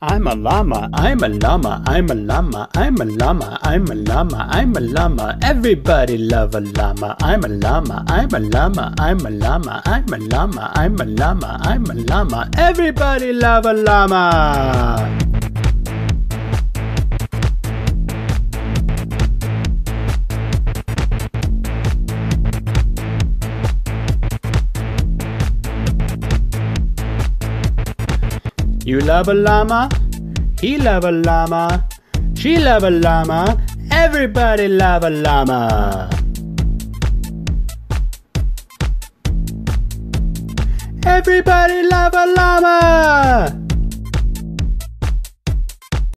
I'm a llama, I'm a llama, I'm a llama, I'm a llama, I'm a llama, I'm a llama. Everybody love a llama. I'm a llama, I'm a llama, I'm a llama, I'm a llama, I'm a llama, I'm a llama. Everybody love a llama. You love a llama, he love a llama, she love a llama, everybody love a llama. Everybody love a llama!